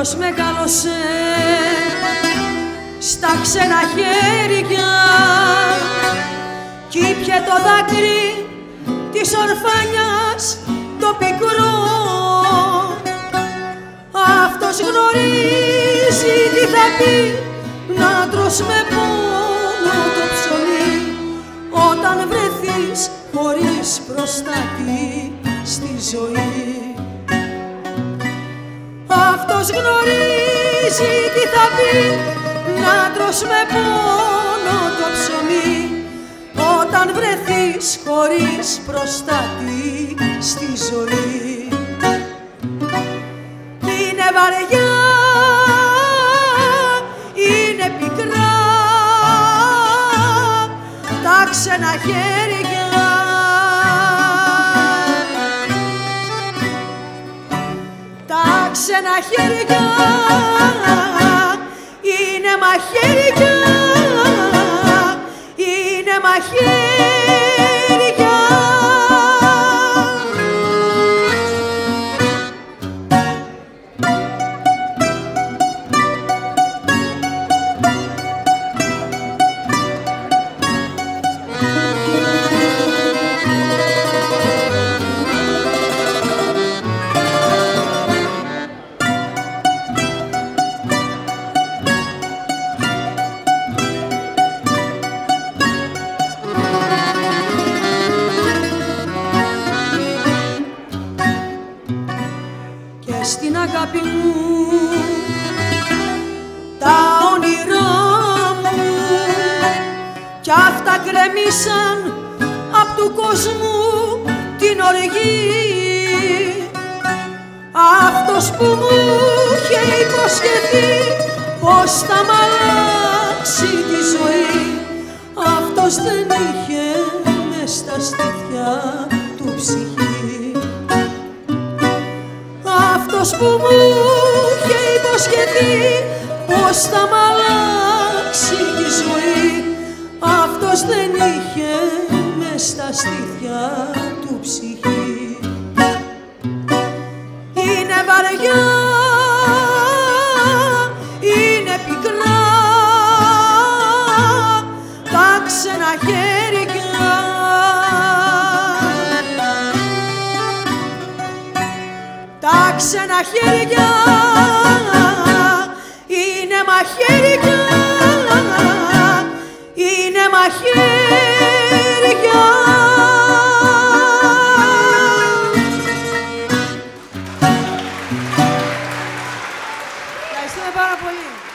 Όποιος μεγάλωσε στα ξένα χέρια κι ήπια το δάκρυ της ορφάνιας το πικρό. Αυτός γνωρίζει τι θα πει να τρως με πόνο το ψωμί. Όταν βρεθείς χωρίς προστάτη στη ζωή αυτός γνωρίζει τι θα πει να τρως με πόνο το ψωμί όταν βρεθείς χωρίς προστάτη στη ζωή. Είναι βαριά, είναι πικρά τα ξένα χέρια ξένα χέρια. Είναι μαχαίρια. Είναι μαχαίρια αγάπη μου. Τα όνειρά μου κι αυτά γκρεμίσαν απ' του κόσμου την οργή. Αυτός που μου είχε υποσχεθεί πως θα μ' αλλάξει τη ζωή αυτός δεν είχε μες στα στήθια αυτός που μου είχε υποσχεθεί πως θα μ' αλλάξει τη ζωή. Αυτός δεν είχε μες στα στήθια του ψυχή ξένα χέρια είναι μαχαίρια είναι μαχαίρια Ευχαριστούμε πάρα πολύ.